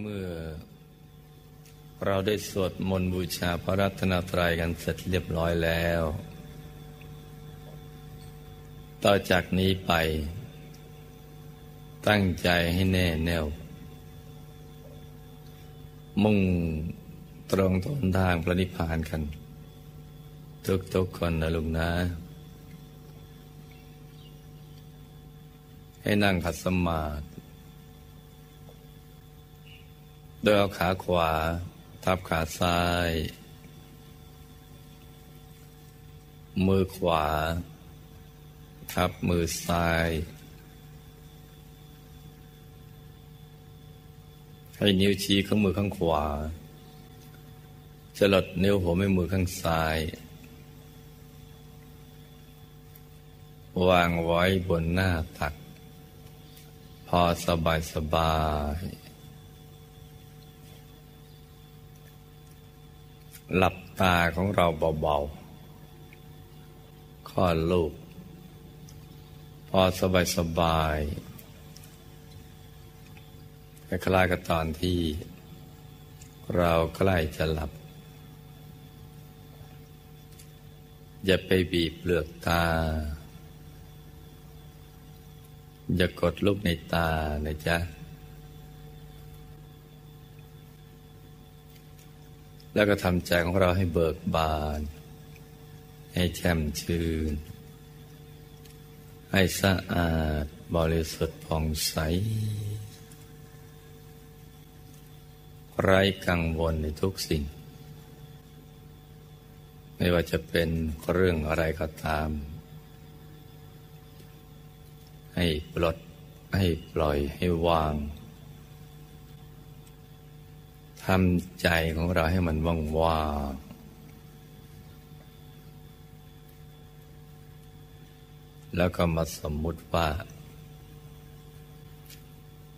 เมื่อเราได้สวดมนต์บูชาพระรัตนตรัยกันเสร็จเรียบร้อยแล้ว ต่อจากนี้ไป ตั้งใจให้แน่แน่ว มุ่งตรงต้นทางพระนิพพานกัน ทุกๆคนนะลุงนะ ให้นั่งขัดสมาธิโดยเอาขาขวา ทับขาซ้าย มือขวา ทับมือซ้าย ให้นิ้วชี้ข้างมือข้างขวาจลดนิ้วหัวแม่มือข้างซ้าย วางไว้บนหน้าตัก พอสบายสบาย หลับตาของเราเบาๆข้อลูก พอสบายสบายคล้ายกับตอนที่ เราใกล้จะหลับ อย่าไปบีบเปลือกตา อย่ากดลูกในตานะจ๊ะ แล้วก็ทำใจของเราให้เบิกบาน ให้แช่มชื่น ให้สะอาดบริสุทธิ์ผ่องใส ไร้กังวลในทุกสิ่ง ไม่ว่าจะเป็นเรื่องอะไรก็ตาม ให้ปลดให้ปล่อยให้วาง ทำใจของเราให้มันว่างว่างแล้วก็มาสมมุติว่า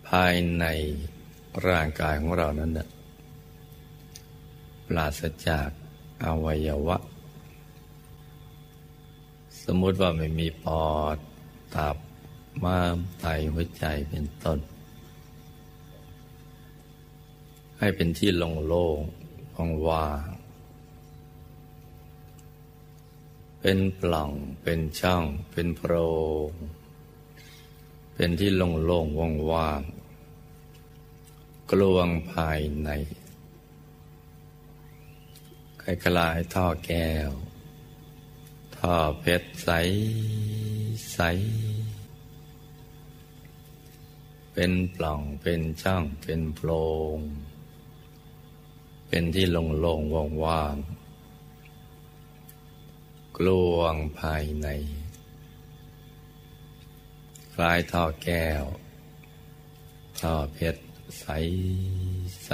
ภายในร่างกายของเรานั้นนะปราศจากอวัยวะ สมมุติว่าไม่มีปอดตับม้ามไตหัวใจเป็นต้น ให้เป็นที่โล่งโล่งว่างเป็นปล่องเป็นช่อง เป็นโพรงเป็นที่โลงโล่งว่างว่างกลวงภายในคล้ายๆท่อแก้ว ท่อเพชรใสใส เป็นปล่องเป็นช่อง เป็นโพรง เป็นที่โล่งๆว่างๆกลวงภายใน คล้ายท่อแก้ว ท่อเพชรใสใส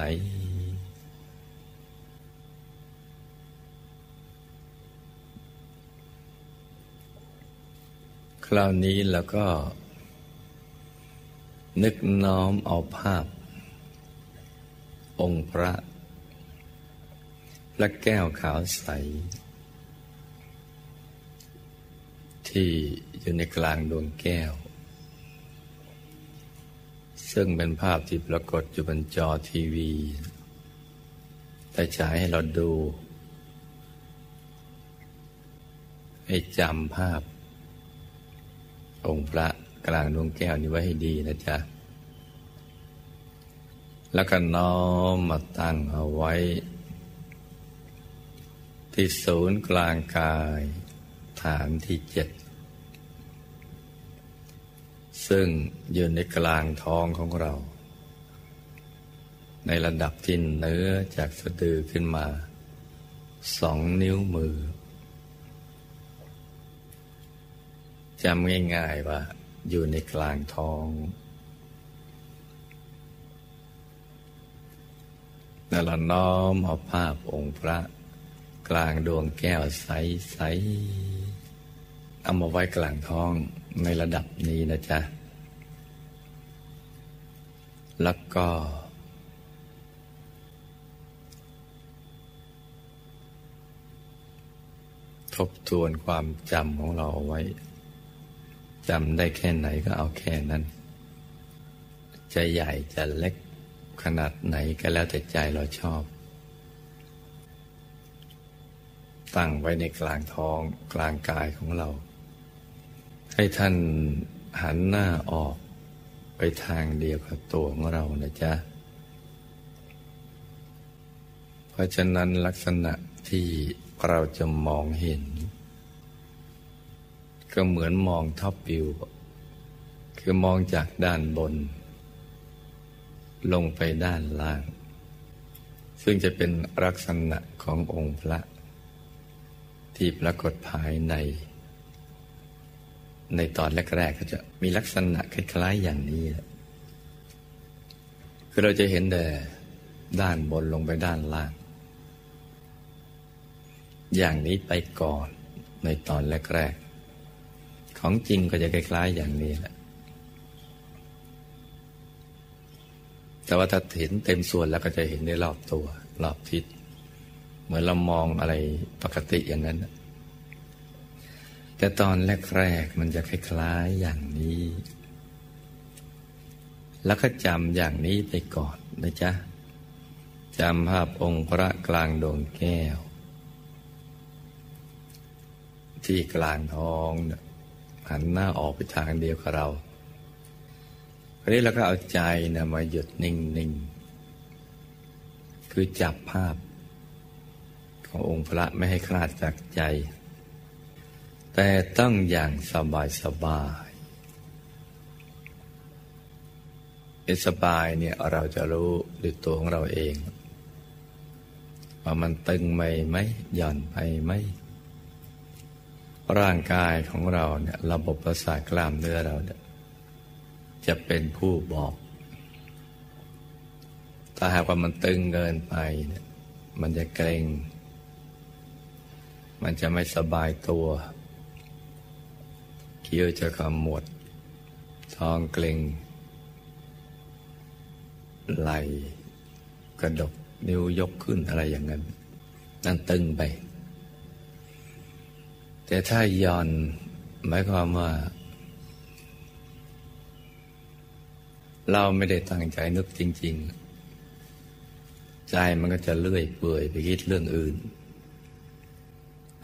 คราวนี้แล้วก็ นึกน้อมเอาภาพ องค์พระ และแก้วขาวใส ที่อยู่ในกลางดวงแก้ว ซึ่งเป็นภาพที่ปรากฏอยู่บนจอทีวี แต่ฉายให้เราดู ให้จำภาพ องค์พระกลางดวงแก้วนี้ไว้ให้ดีนะจ๊ะ แล้วก็น้อมมาตั้งเอาไว้ ที่ศูนย์กลางกาย ฐานที่เจ็ดซึ่งอยู่ในกลางท้องของเรา ในระดับที่เนื้อจากสะดือขึ้นมาสองนิ้วมือจำง่ายๆว่าอยู่ในกลางท้องแล้วเราน้อมเอาภาพองค์พระ กลางดวงแก้วใสๆเอามาไว้กลางท้องในระดับนี้นะจ๊ะ แล้วก็ ทบทวนความจำของเราเอาไว้จำได้แค่ไหนก็เอาแค่นั้น จะใหญ่จะเล็กขนาดไหนก็แล้วแต่ใจเราชอบ ตั้งไว้ในกลางท้องกลางกายของเรา ให้ท่านหันหน้าออกไปทางเดียวกับตัวของเรานะจ๊ะ เพราะฉะนั้นลักษณะที่เราจะมองเห็น ก็เหมือนมองท็อปวิว คือมองจากด้านบน ลงไปด้านล่าง ซึ่งจะเป็นลักษณะขององค์พระ ที่ปรากฏภายใน ในตอนแรกๆก็จะมีลักษณะคล้ายๆอย่างนี้ คือเราจะเห็นแต่ด้านบนลงไปด้านล่าง อย่างนี้ไปก่อนในตอนแรกๆ ของจริงก็จะคล้ายๆอย่างนี้แหละ แต่ว่าถ้าเห็นเต็มส่วนแล้วก็จะเห็นได้รอบตัวรอบทิศ เหมือนเรามองอะไรปกติอย่างนั้น แต่ตอนแรกๆมันจะคล้ายๆอย่างนี้ แล้วก็จำอย่างนี้ไปก่อนนะจ๊ะจำภาพองค์พระกลางดวงแก้ว ที่กลางท้องหันหน้าออกไปทางเดียวกับเราคราวนี้เราก็เอาใจนะมาหยุดนิ่งๆ คือจับภาพ ขององค์พระไม่ให้คลาดจากใจ แต่ต้องอย่างสบายสบายอสบายเนี่ยเราจะรู้ด้วยตัวของเราเอง ว่ามันตึงไหมไหมหย่อนไปไหมร่างกายของเราเนี่ยระบบประสาทกล้ามเนื้อเราเนี่ยจะเป็นผู้บอก ถ้าหากว่ามันตึงเกินไปเนี่ยมันจะเกร็ง มันจะไม่สบายตัว เคี้ยวจะขมวด ท้องเกร็ง ไหลกระดกนิ้วยกขึ้นอะไรอย่างนั้น นั่นตึงไป แต่ถ้าย่อนหมายความว่า เราไม่ได้ตั้งใจนึกจริง ๆ ใจมันก็จะเลื่อยเปื่อยไปคิดเรื่องอื่น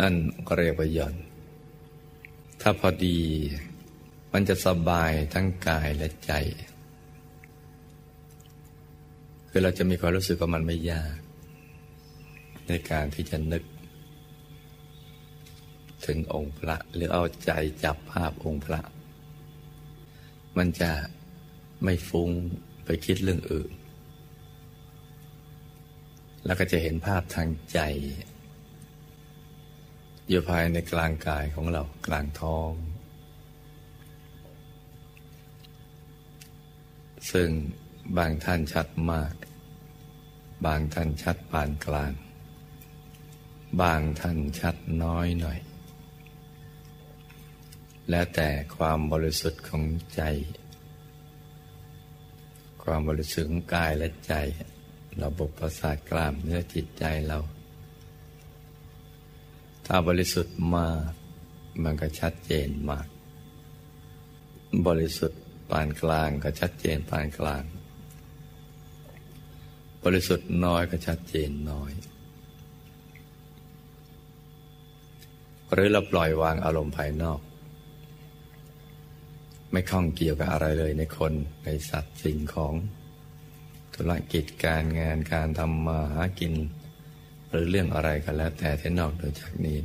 นั่นเรียกว่าย่อน ถ้าพอดีมันจะสบายทั้งกายและใจ คือเราจะมีความรู้สึกว่ามันไม่ยาก ในการที่จะนึก ถึงองค์พระหรือเอาใจจับภาพองค์พระ มันจะไม่ฟุ้งไปคิดเรื่องอื่น แล้วก็จะเห็นภาพทางใจ อยู่ภายในกลางกายของเรากลางท้อง ซึ่งบางท่านชัดมาก บางท่านชัดปานกลาง บางท่านชัดน้อยหน่อย แล้วแต่ความบริสุทธิ์ของใจ ความบริสุทธิ์ของกายและใจ ระบบประสาทกล้ามเนื้อจิตใจเรา ถ้าบริสุทธิ์มากมันก็ชัดเจนมาก บริสุทธิ์ปานกลางก็ชัดเจนปานกลาง บริสุทธิ์น้อยก็ชัดเจนน้อย หรือเราปล่อยวางอารมณ์ภายนอก ไม่ข้องเกี่ยวกับอะไรเลยในคนในสัตว์สิ่งของ ธุรกิจการงานการทำมาหากิน หรือเรื่องอะไรก็แล้ว แต่ที่นอกโดยจากนี้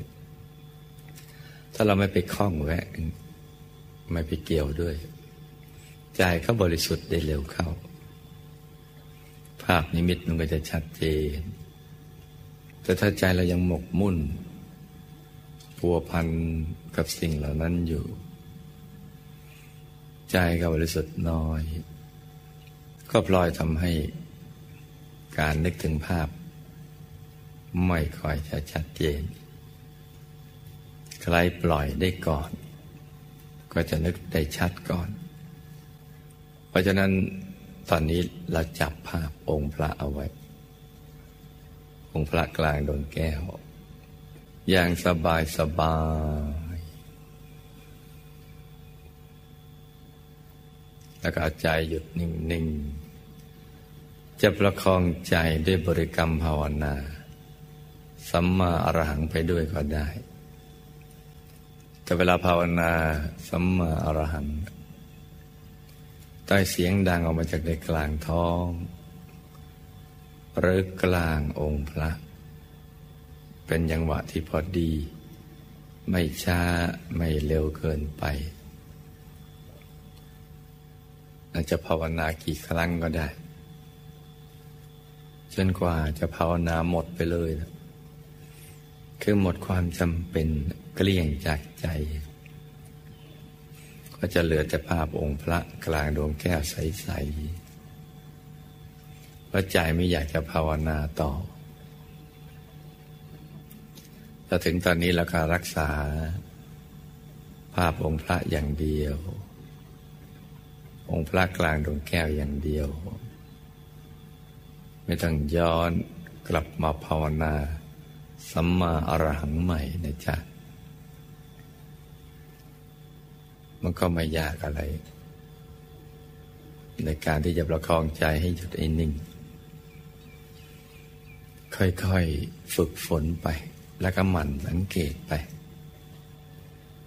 ถ้าเราไม่ไปคล้องแวะ ไม่ไปเกี่ยวด้วย ใจเขาบริสุทธิ์ได้เร็วเข้า ภาพนิมิตมันก็จะชัดเจน แต่ถ้าใจเรายังหมกมุ่นพัวพันกับสิ่งเหล่านั้นอยู่ ใจก็บริสุทธิ์น้อย ก็ปล่อยทำให้การนึกถึงภาพ ไม่ค่อยจะชัดเจน ใครปล่อยได้ก่อน ก็จะนึกได้ชัดก่อน เพราะฉะนั้นตอนนี้เราจับภาพองค์พระเอาไว้ องค์พระกลางโดนแก้ว อย่างสบายสบายแล้วก็ใจหยุดนิ่ง ๆ จะประคองใจด้วยบริกรรมภาวนา สัมมาอรหังไปด้วยก็ได้ แต่เวลาภาวนาสัมมาอรหังใต้เสียงดังออกมาจากในกลางท้อง หรือกลางองค์พระ เป็นยังหวะที่พอดี ไม่ช้าไม่เร็วเกินไปอาจจะภาวนากี่ครั้งก็ได้ จนกว่าจะภาวนาหมดไปเลยนะ คือหมดความจำเป็นเกลี้ยงจากใจ ก็จะเหลือแต่ภาพองค์พระกลางดวงแก้วใสๆเพราะใจไม่อยากจะภาวนาต่อถ้าถึงตอนนี้เราก็รักษา ภาพองค์พระอย่างเดียว องค์พระกลางดวงแก้วอย่างเดียว ไม่ต้องย้อนกลับมาภาวนา สัมมาอรหังใหม่นะจ๊ะ มันก็ไม่ยากอะไร ในการที่จะประคองใจให้หยุดไอ้นิ่ง ค่อยๆฝึกฝนไป แล้วก็หมั่นสังเกตไป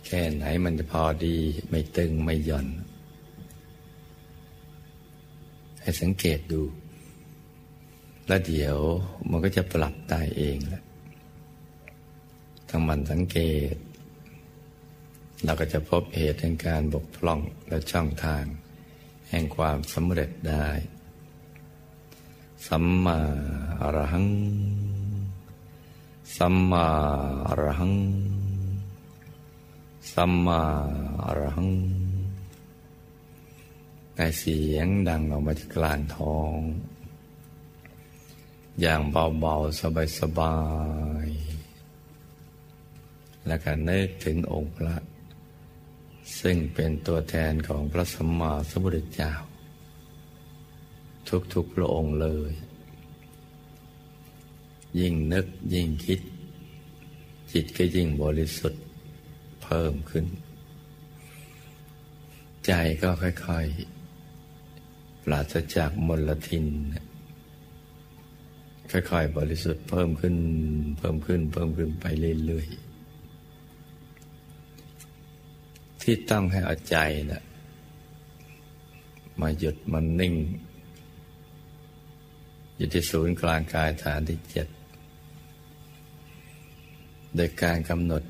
แค่ไหนมันจะพอดีไม่ตึงไม่หย่อน ให้สังเกตดู แล้วเดี๋ยวมันก็จะปรับได้เองแหละ ทั้งมันสังเกต เราก็จะพบเหตุแห่งการบกพร่องและช่องทาง แห่งความสำเร็จได้ สัมมาอรหัง สัมมาอรหัง สัมมาอรหังในเสียงดังออกมาจากกลางท้อง อย่างเบาๆ สบาย แล้วก็นึกถึงองค์พระ ซึ่งเป็นตัวแทนของพระสัมมาสัมพุทธเจ้า ทุกๆพระองค์เลย ยิ่งนึกยิ่งคิด จิตก็ยิ่งบริสุทธิ์เพิ่มขึ้น ใจก็ค่อยๆ ปราศจากมลทินค่อยๆ บริสุทธิ์เพิ่มขึ้น เพิ่มขึ้น เพิ่มขึ้นไปเรื่อยๆ ที่ต้องให้เอาใจนะมาหยุดมันนิ่ง อยู่ที่ศูนย์กลางกายฐานที่เจ็ดโดยการกำหนด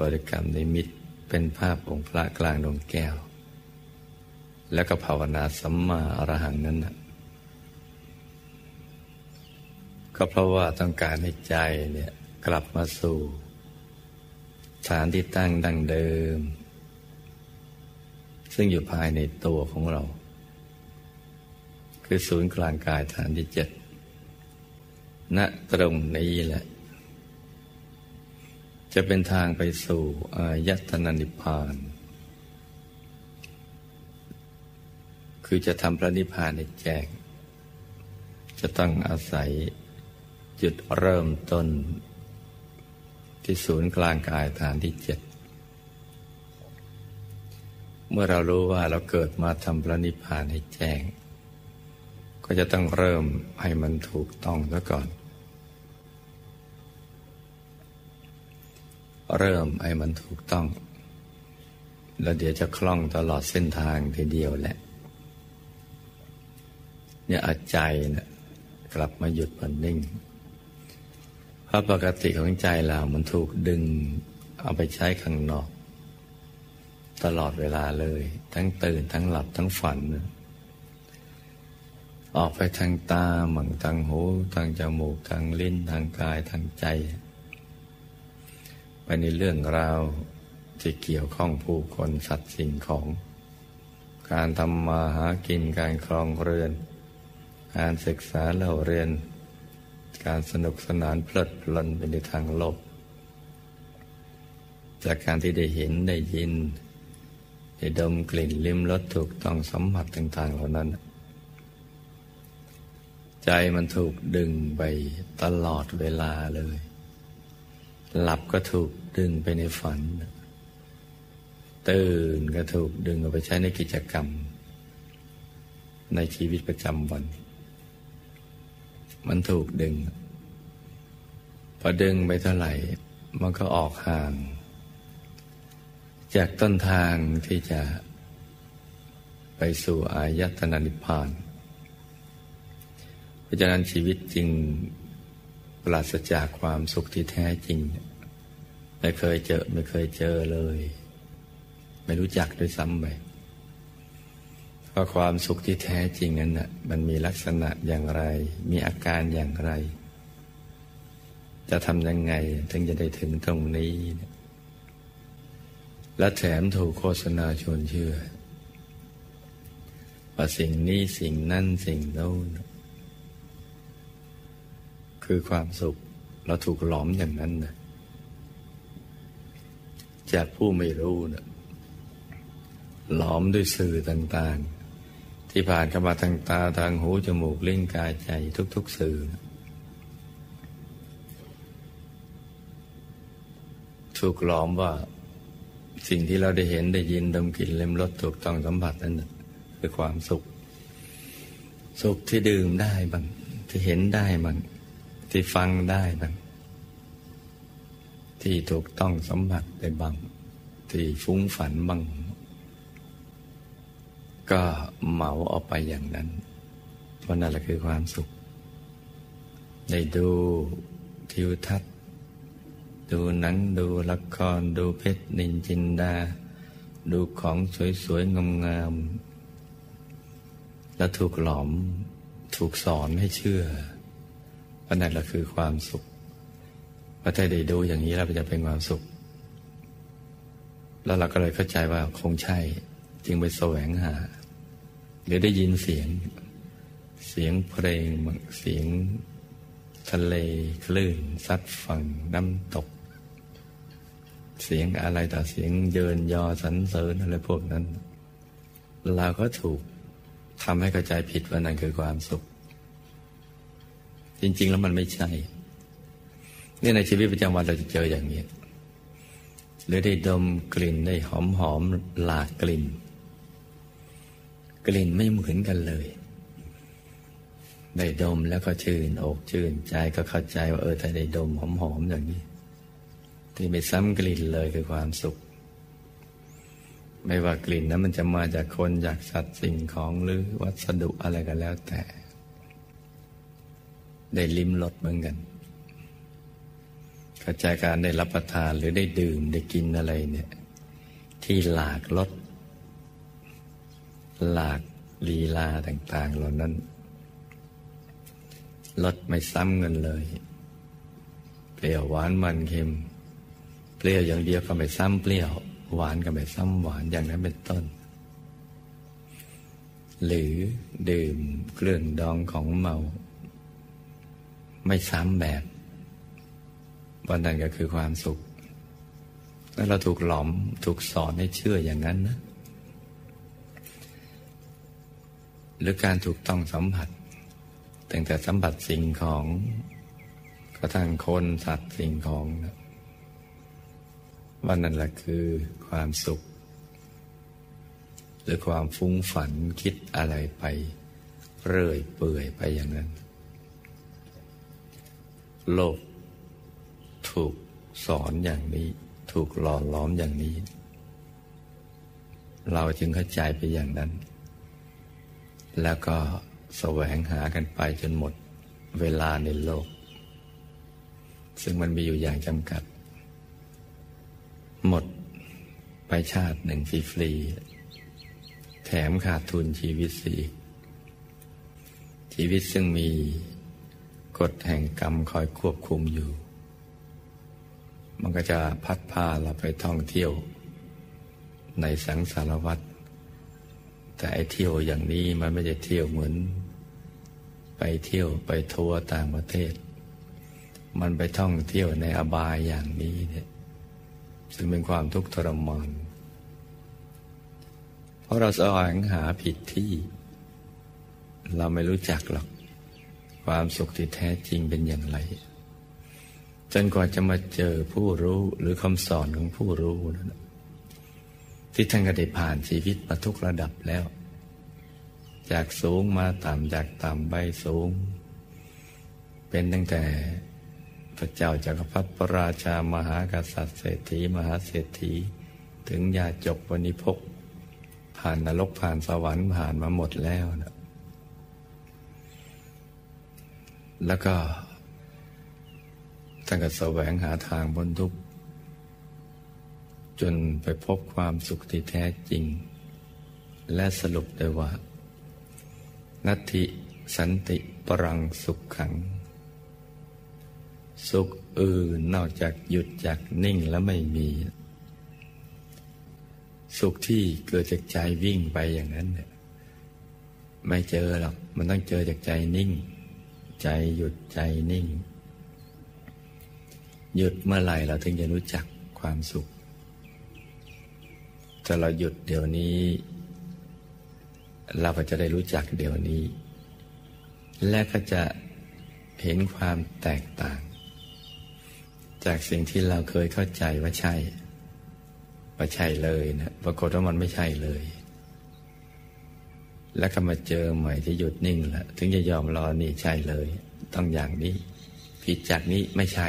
บริกรรมในมิตเป็นภาพองค์พระกลางดวงแก้ว แล้วก็ภาวนาสัมมาอรหังนั้นนะก็เพราะว่าต้องการให้ใจเนี่ยกลับมาสู่ ฐานที่ตั้งดังเดิม ซึ่งอยู่ภายในตัวของเรา คือศูนย์กลางกายฐานที่เจ็ดณตรงนี้แหละ จะเป็นทางไปสู่อายตนะนิพพาน คือจะทำพระนิพพานในแจ้งจะต้องอาศัยจุดเริ่มต้น ที่ศูนย์กลางกายฐานที่เจ็ด เมื่อเรารู้ว่าเราเกิดมาทำพระนิพพานให้แจ้ง ก็จะต้องเริ่มให้มันถูกต้องซะก่อน เริ่มให้มันถูกต้อง แล้วเดี๋ยวจะคล่องตลอดเส้นทางทีเดียวแหละเนี่ยอาใจนะกลับมาหยุดมันนิ่ง เพราะปกติของใจเรา มันถูกดึงเอาไปใช้ข้างนอก ตลอดเวลาเลย ทั้งตื่นทั้งหลับทั้งฝัน ออกไปทางตาหมั่งทางหูทางจมูกทางลิ้นทางกายทางใจ ไปในเรื่องราวที่เกี่ยวข้องผู้คนสัตว์สิ่งของ การทำมาหากินการครองเรือน การศึกษาเล่าเรียน การสนุกสนานเพลิดเพลินไปในทางโลกจากการที่ได้เห็นได้ยิน ได้ดมกลิ่นลิ้มรสถูกต้องสัมผัสต่างๆ เหล่านั้น ใจมันถูกดึงไปตลอดเวลาเลย หลับก็ถูกดึงไปในฝัน ตื่นก็ถูกดึงเอาไปใช้ในกิจกรรม ในชีวิตประจำวัน มันถูกดึง พอดึงไปเท่าไหร่ มันก็ออกห่าง จากต้นทางที่จะไปสู่อายตนะนิพพาน เพราะฉะนั้นชีวิตจริงปราศจากความสุขที่แท้จริง ไม่เคยเจอไม่เคยเจอเลย ไม่รู้จักด้วยซ้ำไปเพราะความสุขที่แท้จริงนั้นน่ะมันมีลักษณะอย่างไร มีอาการอย่างไร จะทำยังไงถึงจะได้ถึงตรงนี้ และแถมถูกโฆษณาชวนเชื่อ ว่าสิ่งนี้สิ่งนั่นสิ่งโน้นคือความสุขเราถูกหลอมอย่างนั้นนะจากผู้ไม่รู้นะหลอมด้วยสื่อต่างๆ ที่ผ่านเข้ามาทางตาทางหูจมูกลิ้นกายใจทุก ๆ สื่อถูกหลอมว่า สิ่งที่เราได้เห็นได้ยินดมกลิ่นเล็มรสถูกต้องสัมผัสนั้นคือความสุข สุขที่ดื่มได้บางที่เห็นได้บางที่ฟังได้บางที่ถูกต้องสัมผัสได้บางที่ฟุ้งฝันบางก็เหมาออกไปอย่างนั้นเพราะนั่นแหละคือความสุข ได้ดูทิวทัศน ดูหนังดูละครดูเพชรนินจินดา ดูของสวยๆงามๆแล้วถูกหลอมถูกสอนให้เชื่อว่านั่นแหละคือความสุขพอถ้าได้ดูอย่างนี้แล้วจะเป็นความสุข แล้วเราก็เลยเข้าใจว่าคงใช่ จึงไปแสวงหา หรือได้ยินเสียง เสียงเพลงเสียงทะเลคลื่นซัดฝั่งน้ำตก เสียงอะไรต่อเสียงเยินยอสรรเสริญอะไรพวกนั้น เราก็ถูกทำให้เข้าใจผิดว่านั่นคือความสุข จริง ๆ แล้วมันไม่ใช่นี่ในชีวิตประจำวันเราจะเจออย่างนี้หรือได้ดมกลิ่นได้หอมหอมหลากกลิ่น กลิ่นไม่เหมือนกันเลย ได้ดมแล้วก็ชื่นอกชื่นใจก็เข้าใจว่าเออถ้าได้ดมหอมหอมอย่างนี้ ที่ไม่ซ้ำกลิ่นเลยคือความสุข ไม่ว่ากลิ่นนั้นมันจะมาจากคนจากสัตว์สิ่งของหรือวัสดุอะไรก็แล้วแต่ ได้ลิ้มรสเหมือนกันกระจายการได้รับประทานหรือได้ดื่มได้กินอะไรเนี่ย ที่หลากรสหลากลีลาต่างๆเหล่านั้นรสไม่ซ้ำกันเลย เปรี้ยวหวานมันเค็ม เปรี้ยวอย่างเดียวก็ไม่ซ้ำเปรี้ยว หวานก็ไม่ซ้ำหวานอย่างนั้นเป็นต้น หรือดื่มเครื่องดองของเมา ไม่ซ้ำแบบวันนั้นก็คือความสุข แล้วเราถูกหลอมถูกสอนให้เชื่ออย่างนั้นนะ หรือการถูกต้องสัมผัสตั้งแต่สัมผัสสิ่งของกระทั่งคนสัตว์สิ่งของนะ ว่านั่นแหละคือความสุข หรือความฟุ้งฝันคิดอะไรไป เรื่อยเปื่อยไปอย่างนั้น โลก ถูกสอนอย่างนี้ ถูกหล่อล้อมอย่างนี้ เราจึงเข้าใจไปอย่างนั้น แล้วก็แสวงหากันไปจนหมดเวลาในโลก ซึ่งมันมีอยู่อย่างจำกัด หมดไปชาติหนึ่งฟรีๆแถมขาดทุนชีวิตสีชีวิตซึ่งมีกฎแห่งกรรมคอยควบคุมอยู่ มันก็จะพัดพาเราไปท่องเที่ยว ในสังสารวัฏแต่ไอเที่ยวอย่างนี้มันไม่ใช่เที่ยวเหมือน ไปเที่ยวไปทัวร์ต่างประเทศ มันไปท่องเที่ยวในอบายอย่างนี้เนี่ย ซึ่งเป็นความทุกข์ทรมานเพราะเราแสวงหาผิดที่ เราไม่รู้จักหรอก ความสุขที่แท้จริงเป็นอย่างไร จนกว่าจะมาเจอผู้รู้หรือคำสอนของผู้รู้นะที่ท่านก็ได้ผ่านชีวิตมาทุกระดับแล้ว จากสูงมาต่ำจากต่ำไปสูง เป็นตั้งแต่ พระเจ้าจากักรพรรดิพระราชามหากษัตริย์เศรษฐีมหาเศรษฐี ถึงญาจบวันิพกผ่านนรกผ่านสวรรค์ผ่านมาหมดแล้วนะแล้วก็ท่านก็แสวงหาทางบนทุกจนไปพบความสุขที่แท้จริง และสรุปได้ว่า นัตติสันติปรังสุขขัง สุขอื่นนอกจากหยุดจากนิ่งแล้วไม่มี สุขที่เกิดจากใจวิ่งไปอย่างนั้นเนี่ยไม่เจอหรอกมันต้องเจอจากใจนิ่ง ใจหยุดใจนิ่ง หยุดเมื่อไหร่เราถึงจะรู้จักความสุขถ้าเราหยุดเดี๋ยวนี้ เราก็จะได้รู้จักเดี๋ยวนี้ และก็จะเห็นความแตกต่าง จากสิ่งที่เราเคยเข้าใจว่าใช่ ว่าใช่เลยนะปรากฏว่ามันไม่ใช่เลย แล้วก็มาเจอใหม่ที่หยุดนิ่งล้วถึงจะยอมรอนี่ใช่เลย ต้องอย่างนี้ ผิดจากนี้ไม่ใช่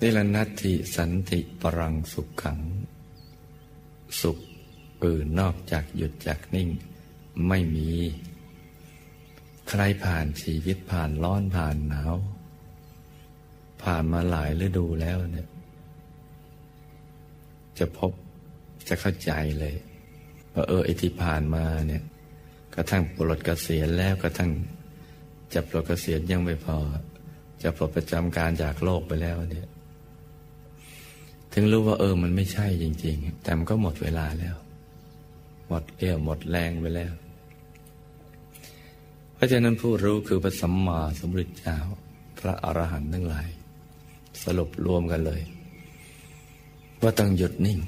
นี่ละนัตติสันติปรังสุขขัง สุขอื่นนอกจากหยุดจากนิ่ง ไม่มี ใครผ่านชีวิตผ่านร้อนผ่านหนาว ผ่านมาหลายฤดูแล้วเนี่ย จะพบจะเข้าใจเลยว่าเออไอที่ผ่านมาเนี่ย กระทั่งปลดเกษียณแล้วกระทั่งจะปลดเกษียณยังไม่พอ จะปลดประจำการจากโลกไปแล้วเนี่ย ถึงรู้ว่าเออมันไม่ใช่จริง ๆ แต่มันก็หมดเวลาแล้ว หมดเรี่ยวหมดแรงไปแล้ว เพราะฉะนั้นผู้รู้คือพระสัมมาสัมพุทธเจ้า พระอรหันต์ทั้งหลาย สรุปรวมกันเลย ว่าต้องหยุดนิ่ง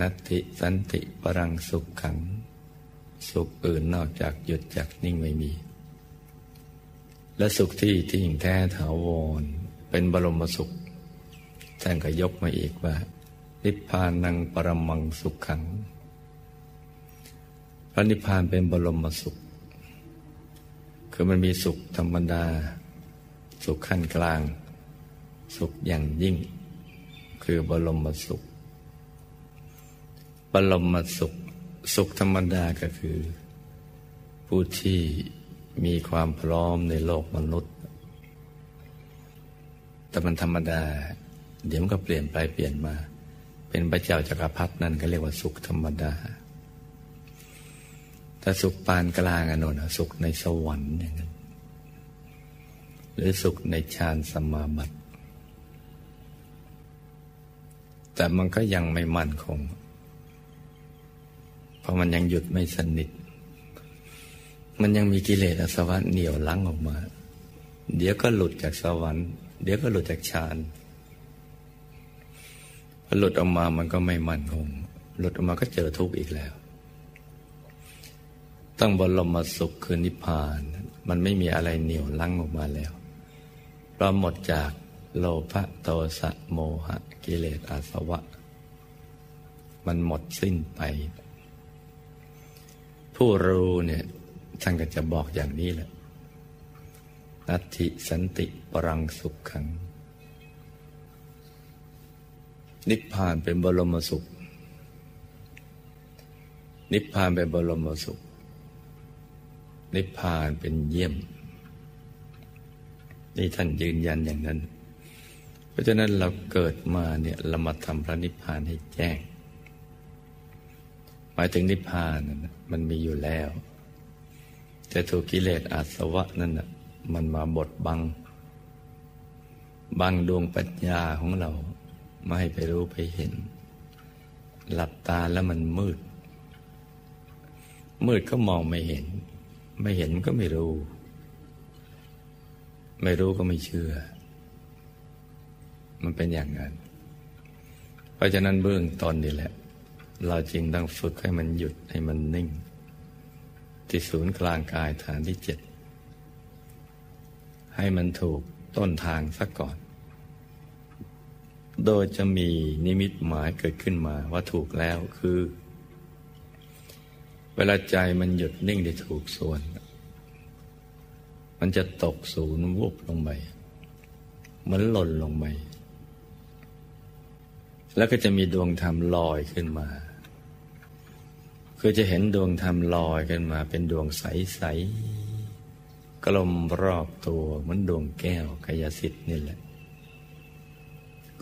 นัตติสันติปรังสุขขัง สุขอื่นนอกจากหยุดจากนิ่งไม่มี และสุขที่ที่ยิ่งแท้ถาวร เป็นบรมสุขท่านก็ยกมาอีกว่านิพพานังปรมังสุขขัง พระนิพพานเป็นบรมสุข คือมันมีสุขธรรมดา สุขขั้นกลาง สุขอย่างยิ่ง คือบรมสุข บรมสุข สุขธรรมดาก็คือ ผู้ที่มีความพร้อมในโลกมนุษย์ แต่มันธรรมดา เดี๋ยวมันก็เปลี่ยนไปเปลี่ยนมา เป็นพระเจ้าจักรพรรดินั่นก็เรียกว่าสุขธรรมดาแต่สุขปานกลางอนนสุขในสวรรค์อย่างนั้นหรือสุขในฌานสมาบัติ แต่มันก็ยังไม่มั่นคง เพราะมันยังหยุดไม่สนิท มันยังมีกิเลสอสวรรค์เหนียวลังออกมา เดี๋ยวก็หลุดจากสวรรค์ เดี๋ยวก็หลุดจากฌานพอหลุดออกมามันก็ไม่มั่นคง หลุดออกมาก็เจอทุกข์อีกแล้วต้องบรมสุขคือนิพพาน มันไม่มีอะไรเหนียวลังออกมาแล้วเราหมดจาก โลภโทสะโมหะกิเลสอาสวะ มันหมดสิ้นไป ผู้รู้เนี่ยท่านก็จะบอกอย่างนี้แหละนัตถิสันติปรังสุขขัง นิพพานเป็นบรมสุข นิพพานเป็นบรมสุข นิพพานเป็นเยี่ยม นี่ท่านยืนยันอย่างนั้น ราะฉะนั้นเราเกิดมาเนี่ยเรามาทำพระนิพพานให้แจ้ง หมายถึงนิพพานนั้นมันมีอยู่แล้ว แต่ถูกกิเลสอาสวะนั่นน่ะมันมาบดบัง บังดวงปัญญาของเราไม่ให้ไปรู้ไปเห็น หลับตาแล้วมันมืด มืดก็มองไม่เห็น ไม่เห็นก็ไม่รู้ ไม่รู้ก็ไม่เชื่อ มันเป็นอย่างนั้น เพราะฉะนั้นเบื้องต้นนี่แหละ เราจริงต้องฝึกให้มันหยุดให้มันนิ่ง ที่ศูนย์กลางกายฐานที่เจ็ดให้มันถูกต้นทางซะก่อน โดยจะมีนิมิตหมายเกิดขึ้นมาว่าถูกแล้วคือ เวลาใจมันหยุดนิ่งได้ถูกส่วน มันจะตกศูนย์วุบลงไป เหมือนหล่นลงไป แล้วก็จะมีดวงธรรมลอยขึ้นมา คือจะเห็นดวงธรรมลอยขึ้นมา เป็นดวงใสๆกลมรอบตัวเหมือนดวงแก้วกายสิทธิ์นี่แหละ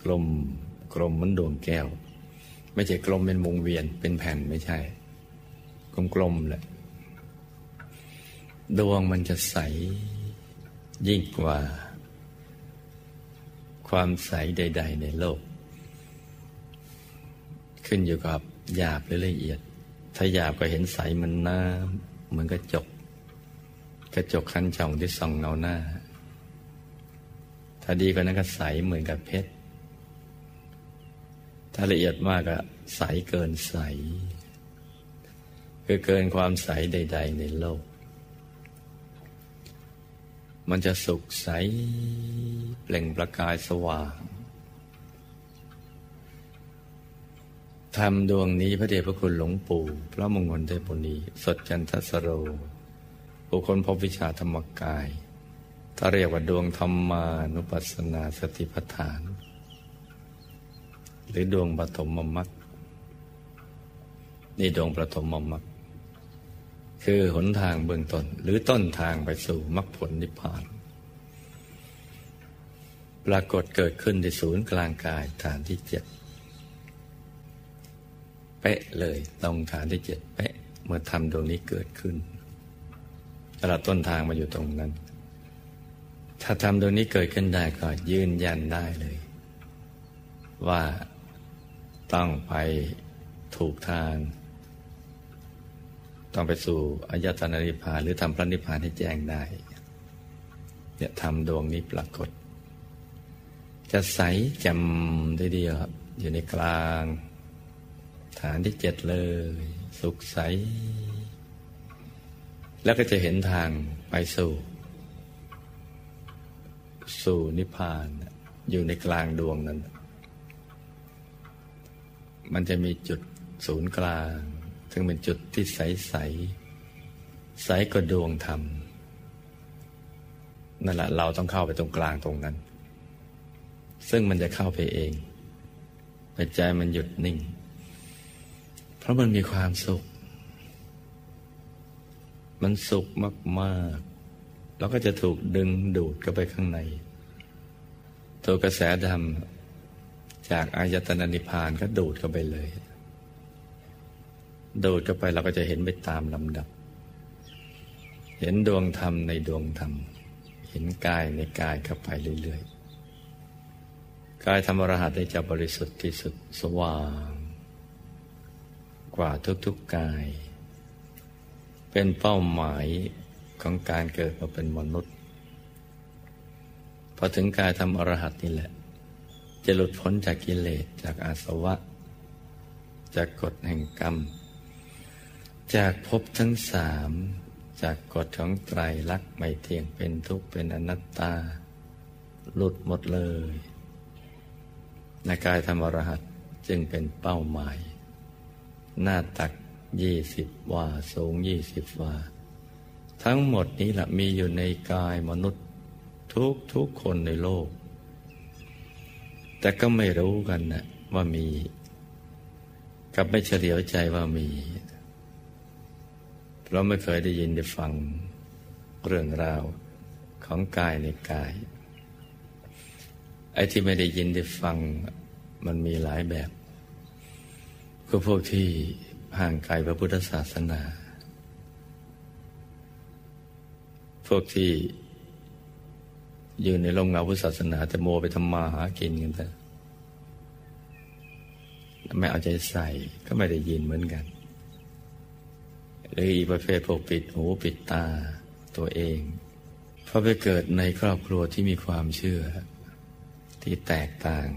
กลมกลมเหมือนดวงแก้ว ไม่ใช่กลมเป็นวงเวียนเป็นแผ่นไม่ใช่ กลมๆแหละดวงมันจะใสยิ่งกว่า ความใสใด ๆ ในโลก ขึ้นอยู่กับหยาบหรือละเอียด ถ้าหยาบก็เห็นใสมันน้ำเหมือนกระจก กระจกคันช่องที่ส่องเงาหน้า ถ้าดีกว่านั้นก็ใสเหมือนกับเพชร ถ้าละเอียดมากก็ใสเกินใส คือเกินความใสใด ๆ ในโลก มันจะสุกใสเปล่งประกายสว่าง ธรรมดวงนี้พระเดชพระคุณหลวงปู่ พระมงคลเทพุณีสดจันทสโรบุคคลพบวิชาธรรมกาย ถ้าเรียกว่าดวงธรรมานุปัสสนาสติปัฏฐาน หรือดวงปฐมมรรคนี่ดวงปฐมมรรคคือหนทางเบื้องต้นหรือต้นทางไปสู่มรรคผลนิพพาน ปรากฏเกิดขึ้นในศูนย์กลางกายฐานที่เจ็ด เป๊ะเลยตรงฐานที่เจ็ดเป๊ะ เมื่อทำดวงนี้เกิดขึ้นตลอดต้นทางมาอยู่ตรงนั้น ถ้าทำดวงนี้เกิดขึ้นได้ก็ยืนยันได้เลย ว่าต้องไปถูกทาง ต้องไปสู่อายตนะนิพพานหรือทำพระนิพพานให้แจ้งได้เนี่ยทำดวงนี้ปรากฏ จะใสจำได้เดียวอยู่ในกลาง ฐานที่เจ็ดเลย สุขใส แล้วก็จะเห็นทางไปสู่ สู่นิพพานอยู่ในกลางดวงนั้น มันจะมีจุดศูนย์กลาง ซึ่งเป็นจุดที่ใสใส ใสก็ดวงธรรม นั่นแหละเราต้องเข้าไปตรงกลางตรงนั้น ซึ่งมันจะเข้าไปเองปัจจัยมันหยุดนิ่ง ราะมันมีความสุข มันสุขมากๆ แล้วก็จะถูกดึงดูดเข้าไปข้างใน ตัวกระแสดำจากอายตนะนิพพานก็ดูดเข้าไปเลย ดูดเข้าไปเราก็จะเห็นไปตามลำดับ เห็นดวงธรรมในดวงธรรม เห็นกายในกายเข้าไปเรื่อยๆ กายธรรมรหัสได้จะบริสุทธิ์ที่สุดสว่าง กว่าทุกๆกาย เป็นเป้าหมายของการเกิดมาเป็นมนุษย์ พอถึงกายทำอรหัตนี่แหละ จะหลุดพ้นจากกิเลสจากอาสวะ จากกฎแห่งกรรม จากภพทั้งสามจากกฎของไตรลักษณ์ไม่เที่ยงเป็นทุกข์เป็นอนัตตา หลุดหมดเลยในกายธรรมอรหัตจึงเป็นเป้าหมาย หน้าตักยี่สิบวาสูงยี่สิบวาทั้งหมดนี้แหละมีอยู่ในกายมนุษย์ทุกทุกคนในโลก แต่ก็ไม่รู้กันนะว่ามี กับไม่เฉลียวใจว่ามีเราไม่เคยได้ยินได้ฟังเรื่องราวของกายในกาย ไอ้ที่ไม่ได้ยินได้ฟังมันมีหลายแบบ ก็พวกที่ห่างไกลพระพุทธศาสนา พวกที่อยู่ในร่มเงาพุทธศาสนาแต่โมไปทำมาหากินกันแต่ไม่เอาใจใส่ก็ไม่ได้ยินเหมือนกัน หรืออีประเภทพวกปิดหูปิดตาตัวเอง เพราะไปเกิดในครอบครัวที่มีความเชื่อที่แตกต่าง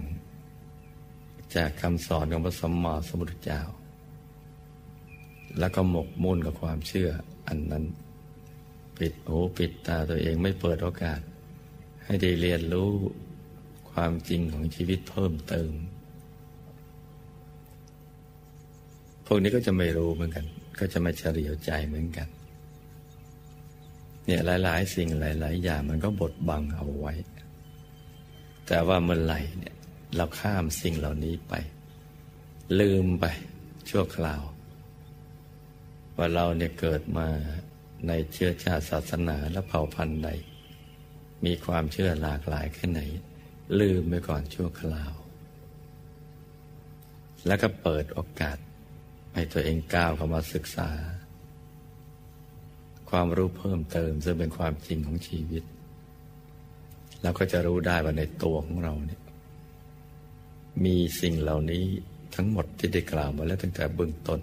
จากคำสอนของพระสัมมาสัมพุทธเจ้า แล้วก็หมกมุ่นกับความเชื่ออันนั้น ปิดหูปิดตาตัวเองไม่เปิดโอกาส ให้ได้เรียนรู้ความจริงของชีวิตเพิ่มเติม พวกนี้ก็จะไม่รู้เหมือนกัน ก็จะไม่เฉลียวใจเหมือนกัน เนี่ยหลาย ๆ สิ่งหลาย ๆ อย่างมันก็บดบังเอาไว้ แต่ว่าเมื่อไหร่เนี่ย เราข้ามสิ่งเหล่านี้ไป ลืมไปชั่วคราว ว่าเราเนี่ยเกิดมาในเชื้อชาติศาสนาและเผ่าพันธุ์ใด มีความเชื่อหลากหลายแค่ไหน ลืมไปก่อนชั่วคราว แล้วก็เปิดโอกาสให้ตัวเองก้าวเข้ามาศึกษา ความรู้เพิ่มเติม ซึ่งเป็นความจริงของชีวิตเราก็จะรู้ได้ว่าในตัวของเราเนี่ย มีสิ่งเหล่านี้ทั้งหมดที่ได้กล่าวมาแล้วตั้งแต่เบื้องต้น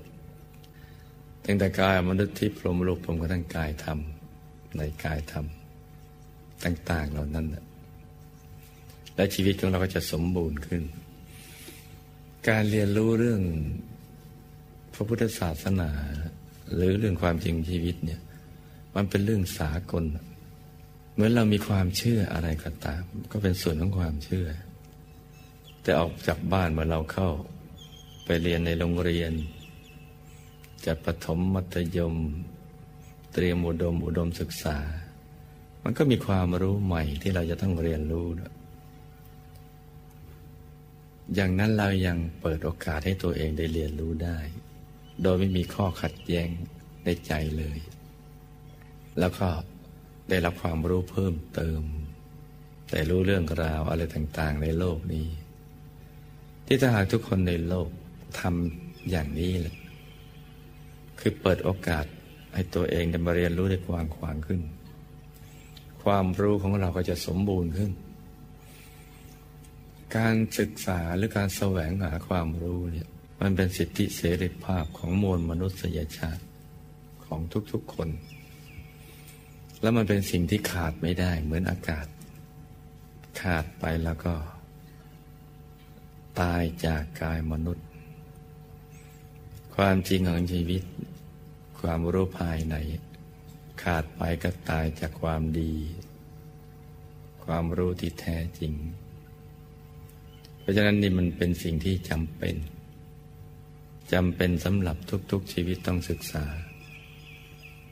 ตั้งแต่กายมนุษย์ที่พรมโลกพรมกระทั่งกายธรรมในกายธรรมต่าง ๆเหล่านั้น และชีวิตของเราก็จะสมบูรณ์ขึ้น การเรียนรู้เรื่องพระพุทธศาสนา หรือเรื่องความจริงชีวิตเนี่ย มันเป็นเรื่องสากลเหมือนเรามีความเชื่ออะไรก็ตาม ก็เป็นส่วนของความเชื่อ แต่ออกจากบ้านเมื่อเราเข้า ไปเรียนในโรงเรียนจะปฐมมัธยม เตรียมอุดมอุดมศึกษา มันก็มีความรู้ใหม่ที่เราจะต้องเรียนรู้นะอย่างนั้นเรายังเปิดโอกาสให้ตัวเองได้เรียนรู้ได้ โดยไม่มีข้อขัดแย้งในใจเลย แล้วก็ได้รับความรู้เพิ่มเติม แต่รู้เรื่องราวอะไรต่างๆในโลกนี้ ที่ถ้าหากทุกคนในโลกทำอย่างนี้แหละคือเปิดโอกาสให้ตัวเองได้มาเรียนรู้ได้กว้างขวางขึ้น ความรู้ของเราก็จะสมบูรณ์ขึ้น การศึกษาหรือการแสวงหาความรู้เนี่ยมันเป็นสิทธิเสรีภาพของมวลมนุษยชาติของทุกๆคน แล้วมันเป็นสิ่งที่ขาดไม่ได้เหมือนอากาศ ขาดไปแล้วก็ ตายจากกายมนุษย์ ความจริงของชีวิต ความรู้ภายในขาดไปก็ตายจากความดี ความรู้ที่แท้จริง เพราะฉะนั้นนี่มันเป็นสิ่งที่จำเป็นจำเป็นสำหรับทุกๆชีวิตต้องศึกษา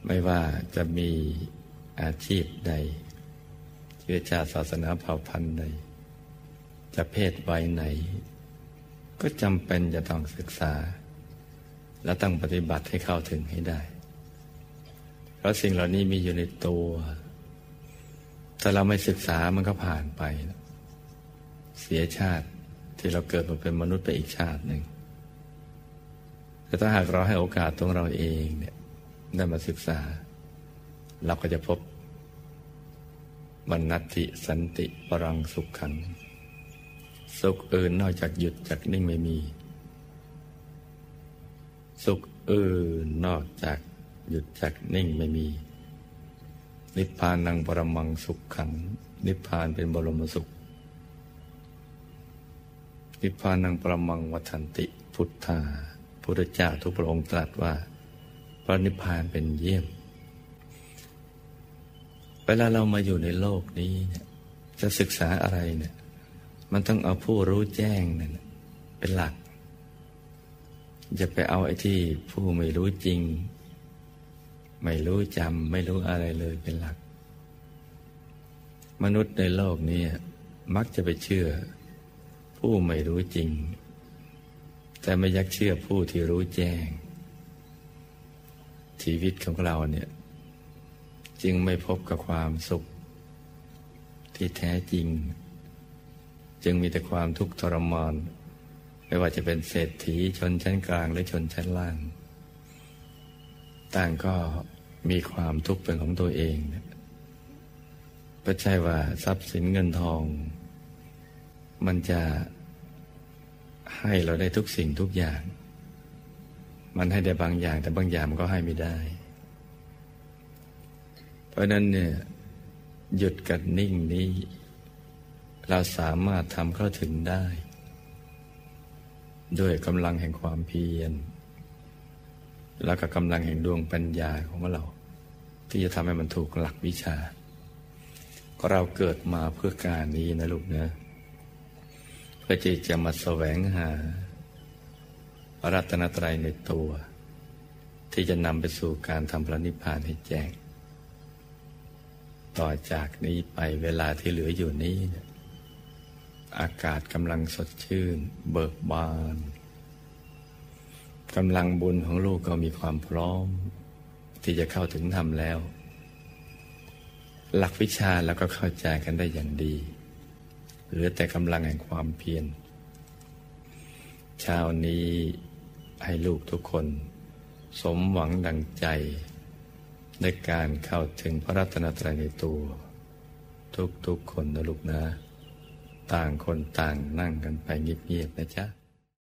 ไม่ว่าจะมีอาชีพใดเชื้อชาติศาสนาเผ่าพันธุ์ใด จะเพศวัยไหน ก็จำเป็นจะต้องศึกษา และต้องปฏิบัติให้เข้าถึงให้ได้ เพราะสิ่งเหล่านี้มีอยู่ในตัว ถ้าเราไม่ศึกษามันก็ผ่านไป เสียชาติที่เราเกิดมาเป็นมนุษย์ไปอีกชาติหนึ่ง แต่ถ้าหากเราให้โอกาสตรงเราเองเนี่ยได้มาศึกษา เราก็จะพบบรรณติสันติปรังสุขขัง สุขอื่นนอกจากหยุดจากนิ่งไม่มี สุขอื่นนอกจากหยุดจากนิ่งไม่มี นิพพานังปรมังสุขขัง นิพพานเป็นบรมสุข นิพพานังปรมังวัฏันติ พุทธาพุทธเจ้าทุกพระองค์ตรัสว่า พระนิพพานเป็นเยี่ยม เวลาเรามาอยู่ในโลกนี้เนี่ยจะศึกษาอะไรเนี่ย มันต้องเอาผู้รู้แจ้งนั่นเป็นหลัก จะไปเอาไอ้ที่ผู้ไม่รู้จริง ไม่รู้จำไม่รู้อะไรเลยเป็นหลัก มนุษย์ในโลกนี้มักจะไปเชื่อ ผู้ไม่รู้จริง แต่ไม่ยักเชื่อผู้ที่รู้แจ้ง ชีวิตของเราเนี่ยจึงไม่พบกับความสุข ที่แท้จริง จึงมีแต่ความทุกข์ทรมานไม่ว่าจะเป็นเศรษฐีชนชั้นกลางหรือชนชั้นล่าง ต่างก็มีความทุกข์เป็นของตัวเองไม่ใช่ว่าทรัพย์สินเงินทอง มันจะให้เราได้ทุกสิ่งทุกอย่าง มันให้ได้บางอย่าง แต่บางอย่างมันก็ให้ไม่ได้ เพราะนั้นเนี่ยหยุดกันนิ่งนี้ เราสามารถทำเข้าถึงได้ ด้วยกำลังแห่งความเพียร แล้วก็กำลังแห่งดวงปัญญาของเรา ที่จะทำให้มันถูกหลักวิชาก็เราเกิดมาเพื่อการนี้นะลูกนะ เพื่อที่จะมาแสวงหา รัตนตรัยในตัว ที่จะนำไปสู่การทำพระนิพพานให้แจ้งต่อจากนี้ไปเวลาที่เหลืออยู่นี้เนี่ย อากาศกำลังสดชื่น เบิกบานกำลังบุญของลูกก็มีความพร้อม ที่จะเข้าถึงธรรมแล้ว หลักวิชาแล้วก็เข้าใจกันได้อย่างดีเหลือแต่กำลังแห่งความเพียรเช้านี้ให้ลูกทุกคน สมหวังดังใจในการเข้าถึงพระรัตนตรัยในตัว ทุกๆคนนะลูกนะ ต่างคนต่างนั่งกันไปเงียบๆนะจ๊ะ